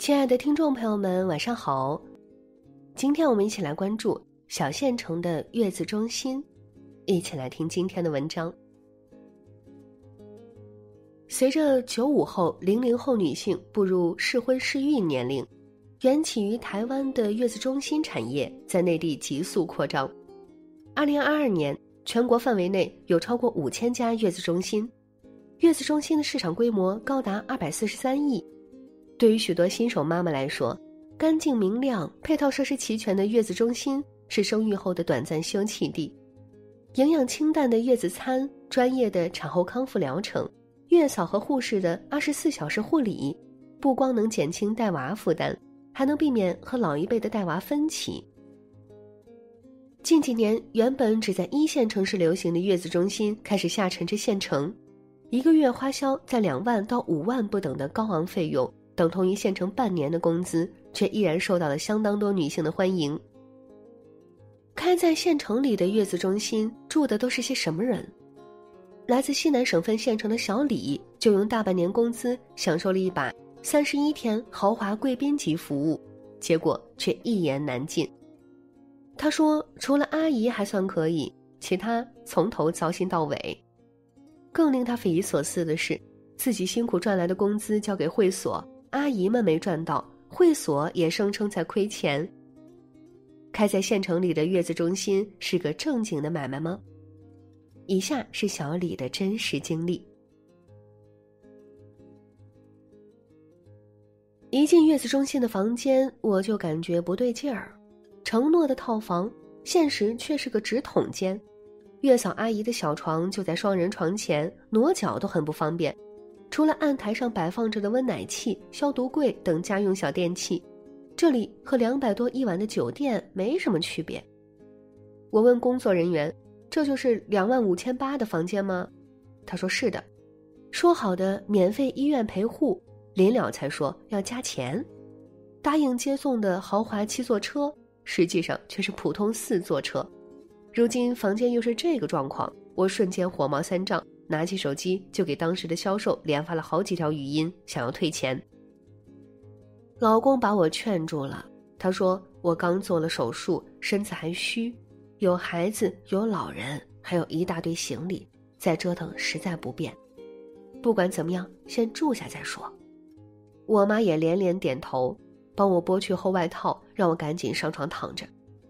亲爱的听众朋友们，晚上好。今天我们一起来关注小县城的月子中心，一起来听今天的文章。随着九五后、零零后女性步入适婚适孕年龄，缘起于台湾的月子中心产业在内地急速扩张。二零二二年，全国范围内有超过五千家月子中心，月子中心的市场规模高达二百四十三亿。对于许多新手妈妈来说，干净明亮、配套设施齐全的月子中心是生育后的短暂休憩地。营养清淡的月子餐、专业的产后康复疗程、月嫂和护士的二十四小时护理，不光能减轻带娃负担，还能避免和老一辈的带娃分歧。近几年，原本只在一线城市流行的月子中心开始下沉至县城，一个月花销在两万到五万不等的高昂费用。等同于县城半年的工资，却依然受到了相当多女性的欢迎。开在县城里的月子中心住的都是些什么人？来自西南省份县城的小李就用大半年工资享受了一把三十一天豪华贵宾级服务，结果却一言难尽。他说：“除了阿姨还算可以，其他从头糟心到尾。”更令他匪夷所思的是，自己辛苦赚来的工资交给会所。阿姨们没赚到，会所也声称在亏钱。开在县城里的月子中心是个正经的买卖吗？以下是小李的真实经历。一进月子中心的房间，我就感觉不对劲儿。承诺的套房，现实却是个纸筒间。月嫂阿姨的小床就在双人床前，挪脚都很不方便。除了案台上摆放着的温奶器、消毒柜等家用小电器，这里和两百多一晚的酒店没什么区别。我问工作人员：“这就是两万五千八的房间吗？”他说：“是的。”说好的免费医院陪护，临了才说要加钱。答应接送的豪华七座车，实际上却是普通四座车。如今房间又是这个状况，我瞬间火冒三丈。拿起手机就给当时的销售连发了好几条语音，想要退钱。老公把我劝住了，他说我刚做了手术，身子还虚，有孩子，有老人，还有一大堆行李，再折腾实在不便。不管怎么样，先住下再说。我妈也连连点头，帮我剥去厚外套，让我赶紧上床躺着，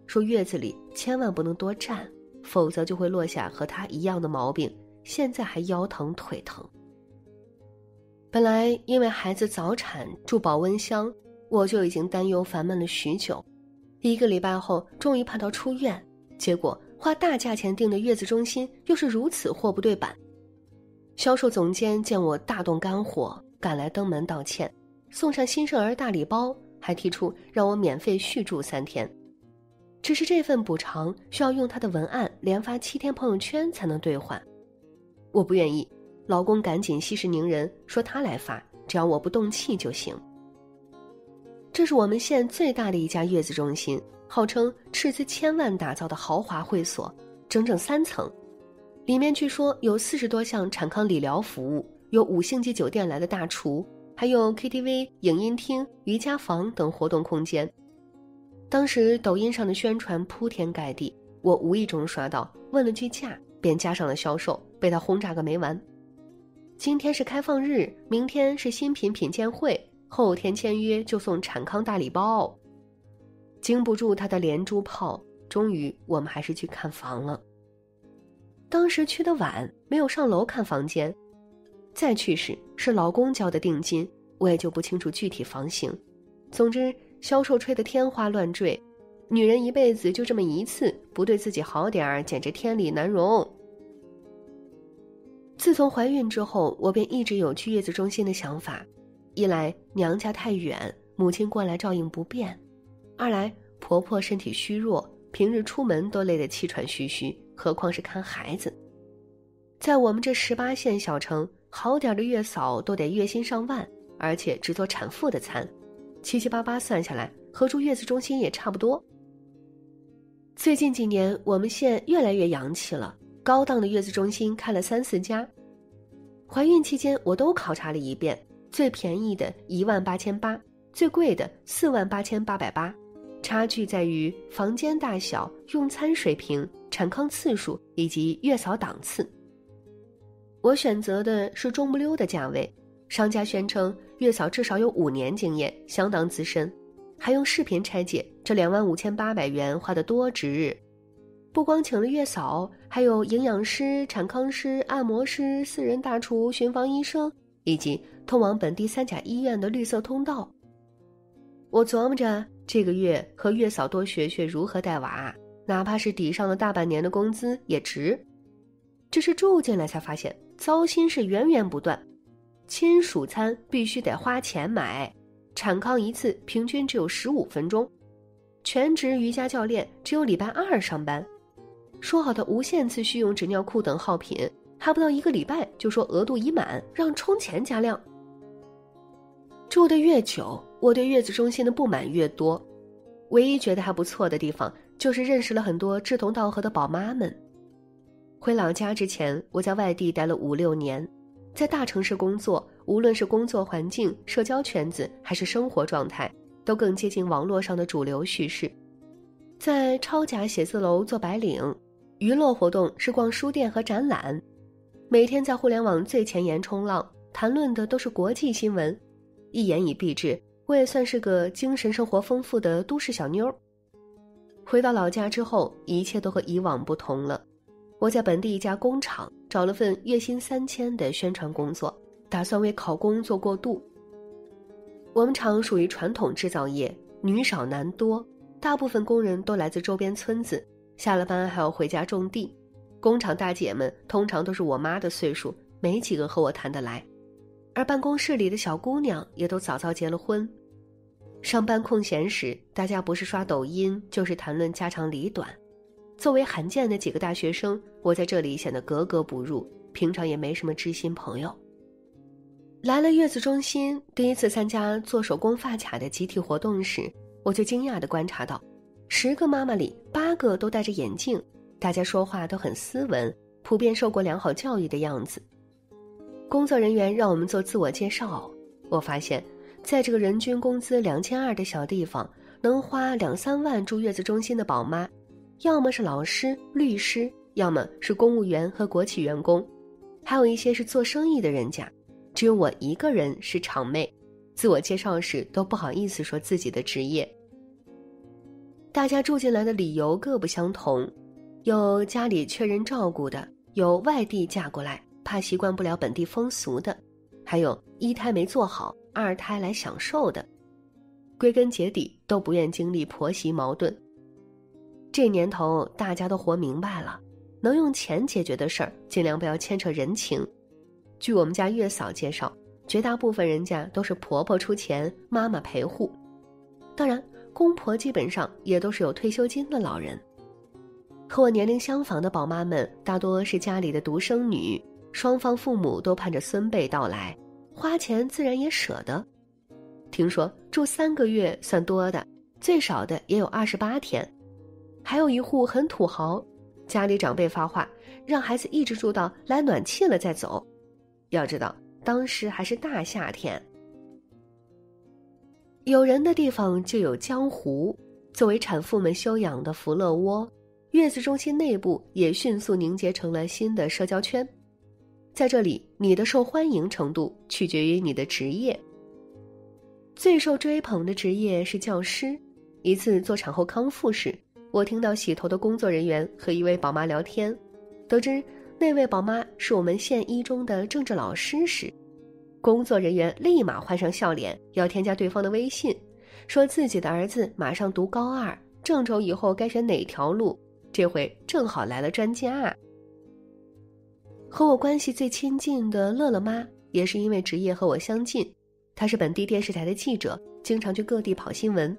说月子里千万不能多站，否则就会落下和她一样的毛病。现在还腰疼腿疼。本来因为孩子早产住保温箱，我就已经担忧烦闷了许久。一个礼拜后，终于盼到出院，结果花大价钱订的月子中心又是如此货不对版。销售总监见我大动肝火，赶来登门道歉，送上新生儿大礼包，还提出让我免费续住三天。只是这份补偿需要用他的文案连发七天朋友圈才能兑换。我不愿意，老公赶紧息事宁人，说他来发，只要我不动气就行。这是我们县最大的一家月子中心，号称斥资千万打造的豪华会所，整整三层，里面据说有四十多项产康理疗服务，有五星级酒店来的大厨，还有 KTV、影音厅、瑜伽房等活动空间。当时抖音上的宣传铺天盖地，我无意中刷到，问了句价。便加上了销售，被他轰炸个没完。今天是开放日，明天是新品品鉴会，后天签约就送产康大礼包。经不住他的连珠炮，终于我们还是去看房了。当时去的晚，没有上楼看房间。再去时是老公交的定金，我也就不清楚具体房型。总之，销售吹得天花乱坠。女人一辈子就这么一次，不对自己好点儿，简直天理难容。自从怀孕之后，我便一直有去月子中心的想法：一来娘家太远，母亲过来照应不便；二来婆婆身体虚弱，平日出门都累得气喘吁吁，何况是看孩子。在我们这十八线小城，好点的月嫂都得月薪上万，而且只做产妇的餐，七七八八算下来，和住月子中心也差不多。最近几年，我们县越来越洋气了，高档的月子中心开了三四家。怀孕期间，我都考察了一遍，最便宜的一万八千八，最贵的四万八千八百八，差距在于房间大小、用餐水平、产康次数以及月嫂档次。我选择的是中不溜的价位，商家宣称月嫂至少有五年经验，相当资深，还用视频拆解这两万五千八百元花的多值。不光请了月嫂，还有营养师、产康师、按摩师、私人大厨、巡房医生，以及通往本地三甲医院的绿色通道。我琢磨着这个月和月嫂多学学如何带娃，哪怕是抵上了大半年的工资也值。只是住进来才发现，糟心事源源不断。亲属餐必须得花钱买，产康一次平均只有十五分钟，全职瑜伽教练只有礼拜二上班。说好的无限次续用纸尿裤等耗品，还不到一个礼拜就说额度已满，让充钱加量。住的越久，我对月子中心的不满越多。唯一觉得还不错的地方，就是认识了很多志同道合的宝妈们。回老家之前，我在外地待了五六年，在大城市工作，无论是工作环境、社交圈子，还是生活状态，都更接近网络上的主流叙事。在超甲写字楼做白领。娱乐活动是逛书店和展览，每天在互联网最前沿冲浪，谈论的都是国际新闻，一言以蔽之，我也算是个精神生活丰富的都市小妞儿。回到老家之后，一切都和以往不同了。我在本地一家工厂找了份月薪三千的宣传工作，打算为考公做过渡。我们厂属于传统制造业，女少男多，大部分工人都来自周边村子。下了班还要回家种地，工厂大姐们通常都是我妈的岁数，没几个和我谈得来，而办公室里的小姑娘也都早早结了婚。上班空闲时，大家不是刷抖音，就是谈论家长里短。作为罕见的几个大学生，我在这里显得格格不入，平常也没什么知心朋友。来了月子中心，第一次参加做手工发卡的集体活动时，我就惊讶地观察到。十个妈妈里八个都戴着眼镜，大家说话都很斯文，普遍受过良好教育的样子。工作人员让我们做自我介绍，我发现，在这个人均工资两千二的小地方，能花两三万住月子中心的宝妈，要么是老师、律师，要么是公务员和国企员工，还有一些是做生意的人家。只有我一个人是厂妹，自我介绍时都不好意思说自己的职业。大家住进来的理由各不相同，有家里缺人照顾的，有外地嫁过来怕习惯不了本地风俗的，还有一胎没做好，二胎来享受的。归根结底，都不愿经历婆媳矛盾。这年头，大家都活明白了，能用钱解决的事儿，尽量不要牵扯人情。据我们家月嫂介绍，绝大部分人家都是婆婆出钱，妈妈陪护。当然。公婆基本上也都是有退休金的老人，和我年龄相仿的宝妈们大多是家里的独生女，双方父母都盼着孙辈到来，花钱自然也舍得。听说住三个月算多的，最少的也有二十八天。还有一户很土豪，家里长辈发话，让孩子一直住到来暖气了再走。要知道当时还是大夏天。有人的地方就有江湖。作为产妇们休养的福乐窝，月子中心内部也迅速凝结成了新的社交圈。在这里，你的受欢迎程度取决于你的职业。最受追捧的职业是教师。一次做产后康复时，我听到洗头的工作人员和一位宝妈聊天，得知那位宝妈是我们县一中的政治老师时。工作人员立马换上笑脸，要添加对方的微信，说自己的儿子马上读高二，郑州以后该选哪条路？这回正好来了专家啊！和我关系最亲近的乐乐妈，也是因为职业和我相近，她是本地电视台的记者，经常去各地跑新闻。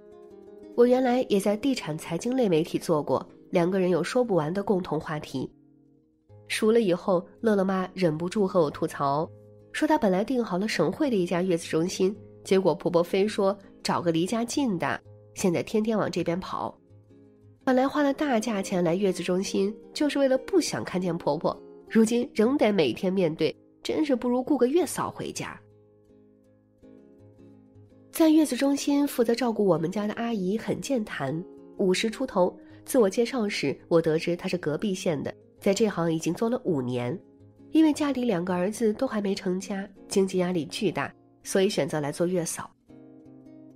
我原来也在地产财经类媒体做过，两个人有说不完的共同话题。熟了以后，乐乐妈忍不住和我吐槽。说她本来订好了省会的一家月子中心，结果婆婆非说找个离家近的，现在天天往这边跑。本来花了大价钱来月子中心，就是为了不想看见婆婆，如今仍得每天面对，真是不如雇个月嫂回家。在月子中心负责照顾我们家的阿姨很健谈，五十出头。自我介绍时，我得知她是隔壁县的，在这行已经做了五年。因为家里两个儿子都还没成家，经济压力巨大，所以选择来做月嫂。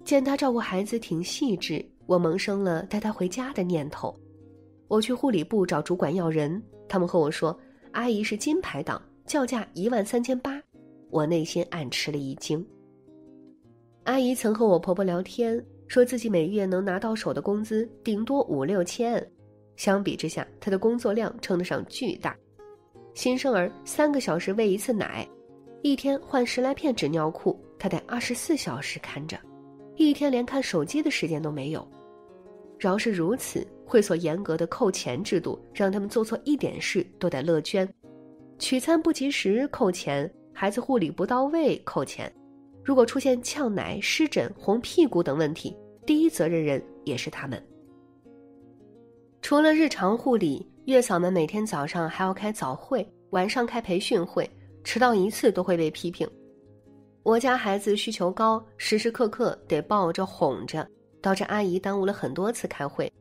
见她照顾孩子挺细致，我萌生了带她回家的念头。我去护理部找主管要人，他们和我说，阿姨是金牌档，叫价一万三千八。我内心暗吃了一惊。阿姨曾和我婆婆聊天，说自己每月能拿到手的工资顶多五六千，相比之下，她的工作量称得上巨大。新生儿三个小时喂一次奶，一天换十来片纸尿裤，他得二十四小时看着，一天连看手机的时间都没有。饶是如此，会所严格的扣钱制度让他们做错一点事都得乐捐，取餐不及时扣钱，孩子护理不到位扣钱。如果出现呛奶、湿疹、红屁股等问题，第一责任人也是他们。除了日常护理，月嫂们每天早上还要开早会，晚上开培训会，迟到一次都会被批评。我家孩子需求高，时时刻刻得抱着哄着，导致阿姨耽误了很多次开会，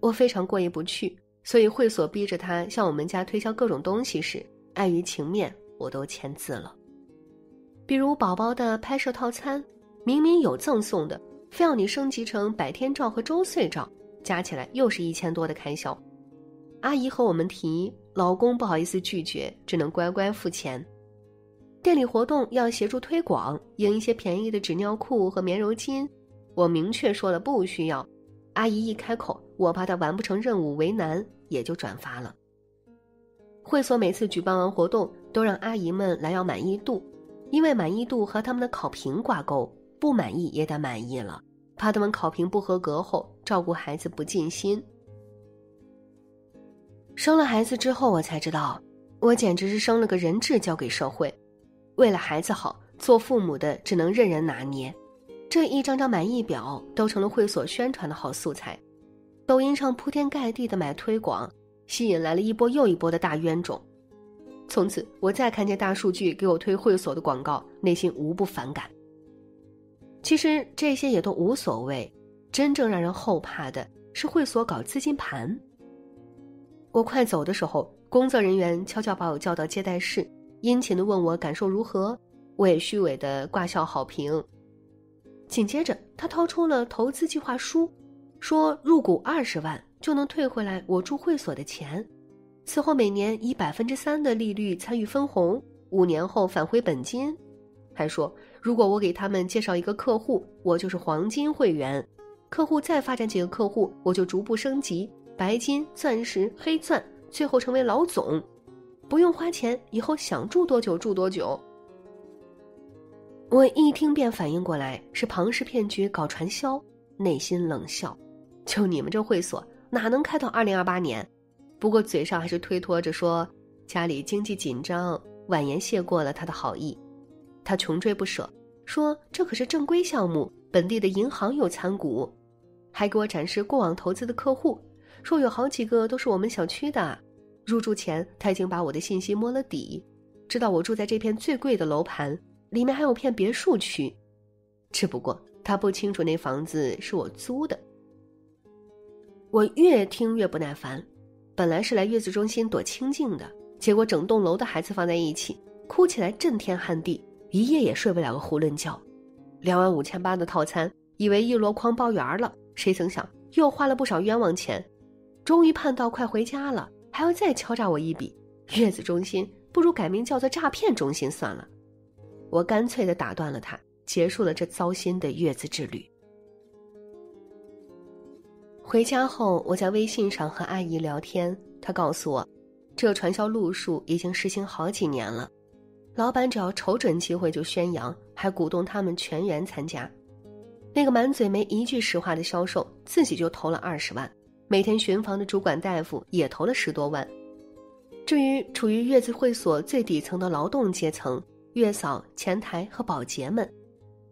我非常过意不去。所以会所逼着他向我们家推销各种东西时，碍于情面，我都签字了。比如宝宝的拍摄套餐，明明有赠送的，非要你升级成百天照和周岁照，加起来又是一千多的开销。阿姨和我们提，老公不好意思拒绝，只能乖乖付钱。店里活动要协助推广，赢一些便宜的纸尿裤和棉柔巾，我明确说了不需要。阿姨一开口，我怕她完不成任务为难，也就转发了。会所每次举办完活动，都让阿姨们来要满意度。因为满意度和他们的考评挂钩，不满意也得满意了，怕他们考评不合格后照顾孩子不尽心。生了孩子之后，我才知道，我简直是生了个人质交给社会。为了孩子好，做父母的只能任人拿捏。这一张张满意表都成了会所宣传的好素材，抖音上铺天盖地的买推广，吸引来了一波又一波的大冤种。从此，我再看见大数据给我推会所的广告，内心无不反感。其实这些也都无所谓，真正让人后怕的是会所搞资金盘。我快走的时候，工作人员悄悄把我叫到接待室，殷勤的问我感受如何，我也虚伪的挂笑好评。紧接着，他掏出了投资计划书，说入股二十万就能退回来我住会所的钱。此后每年以百分之三的利率参与分红，五年后返回本金。还说，如果我给他们介绍一个客户，我就是黄金会员。客户再发展几个客户，我就逐步升级白金、钻石、黑钻，最后成为老总，不用花钱，以后想住多久住多久。我一听便反应过来是庞氏骗局搞传销，内心冷笑：就你们这会所，哪能开到二零二八年？不过嘴上还是推脱着说家里经济紧张，婉言谢过了他的好意。他穷追不舍，说这可是正规项目，本地的银行有参股，还给我展示过往投资的客户，说有好几个都是我们小区的。入住前他已经把我的信息摸了底，知道我住在这片最贵的楼盘，里面还有片别墅区。只不过他不清楚那房子是我租的。我越听越不耐烦。本来是来月子中心躲清静的，结果整栋楼的孩子放在一起，哭起来震天撼地，一夜也睡不了个囫囵觉。两万五千八的套餐，以为一箩筐包圆了，谁曾想又花了不少冤枉钱。终于盼到快回家了，还要再敲诈我一笔。月子中心不如改名叫做诈骗中心算了。我干脆的打断了他，结束了这糟心的月子之旅。回家后，我在微信上和阿姨聊天，她告诉我，这传销路数已经实行好几年了，老板只要瞅准机会就宣扬，还鼓动他们全员参加。那个满嘴没一句实话的销售自己就投了二十万，每天巡房的主管大夫也投了十多万。至于处于月子会所最底层的劳动阶层，月嫂、前台和保洁们，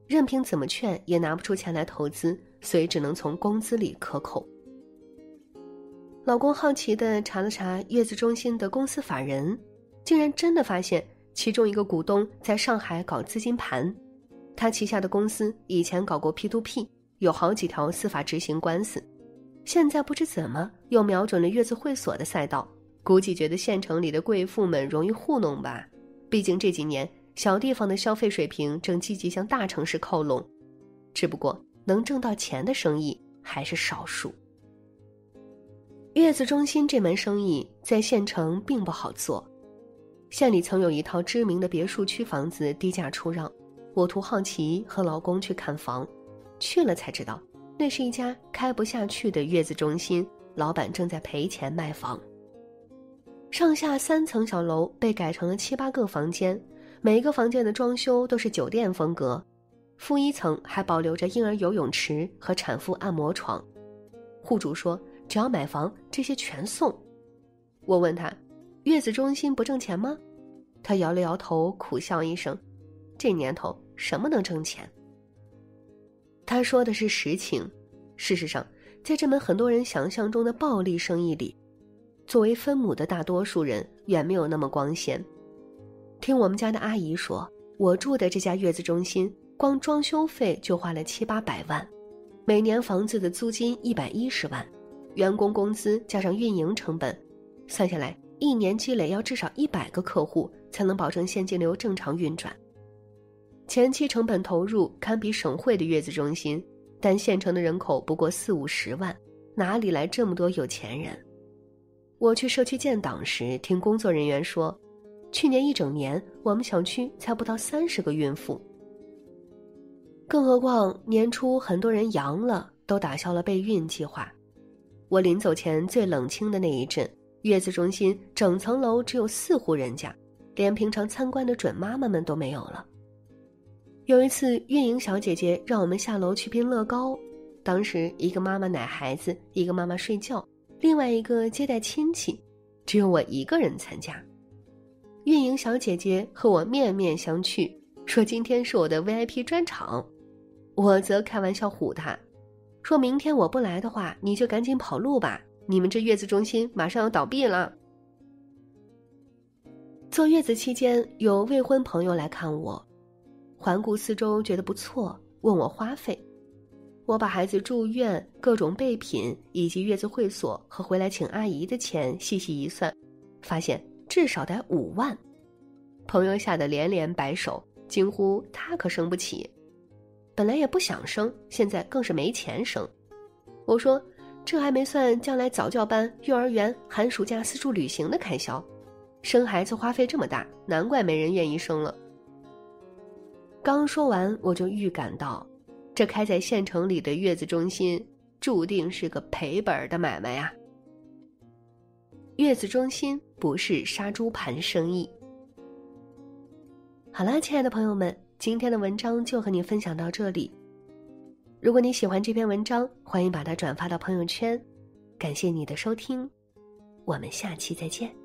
任凭怎么劝也拿不出钱来投资。所以只能从工资里克扣。老公好奇的查了查月子中心的公司法人，竟然真的发现其中一个股东在上海搞资金盘，他旗下的公司以前搞过 P to P，有好几条司法执行官司，现在不知怎么又瞄准了月子会所的赛道，估计觉得县城里的贵妇们容易糊弄吧。毕竟这几年小地方的消费水平正积极向大城市靠拢，只不过能挣到钱的生意还是少数。月子中心这门生意在县城并不好做，县里曾有一套知名的别墅区房子低价出让，我图好奇和老公去看房，去了才知道那是一家开不下去的月子中心，老板正在赔钱卖房。上下三层小楼被改成了七八个房间，每一个房间的装修都是酒店风格，负一层还保留着婴儿游泳池和产妇按摩床，户主说。只要买房，这些全送。我问他，月子中心不挣钱吗？他摇了摇头，苦笑一声：“这年头什么能挣钱？”他说的是实情。事实上，在这门很多人想象中的暴利生意里，作为分母的大多数人远没有那么光鲜。听我们家的阿姨说，我住的这家月子中心，光装修费就花了七八百万，每年房子的租金一百一十万。员工工资加上运营成本，算下来一年积累要至少一百个客户才能保证现金流正常运转。前期成本投入堪比省会的月子中心，但县城的人口不过四五十万，哪里来这么多有钱人？我去社区建档时，听工作人员说，去年一整年我们小区才不到三十个孕妇。更何况年初很多人阳了，都打消了备孕计划。我临走前最冷清的那一阵，月子中心整层楼只有四户人家，连平常参观的准妈妈们都没有了。有一次，运营小姐姐让我们下楼去拼乐高，当时一个妈妈奶孩子，一个妈妈睡觉，另外一个接待亲戚，只有我一个人参加。运营小姐姐和我面面相觑，说今天是我的 VIP 专场，我则开玩笑唬她。说明天我不来的话，你就赶紧跑路吧！你们这月子中心马上要倒闭了。坐月子期间，有未婚朋友来看我，环顾四周觉得不错，问我花费。我把孩子住院、各种备品以及月子会所和回来请阿姨的钱细细一算，发现至少得五万。朋友吓得连连摆手，惊呼他可生不起。本来也不想生，现在更是没钱生。我说，这还没算将来早教班、幼儿园、寒暑假四处旅行的开销，生孩子花费这么大，难怪没人愿意生了。刚说完，我就预感到，这开在县城里的月子中心，注定是个赔本的买卖呀。月子中心不是杀猪盘生意。好了，亲爱的朋友们。今天的文章就和你分享到这里。如果你喜欢这篇文章，欢迎把它转发到朋友圈。感谢你的收听，我们下期再见。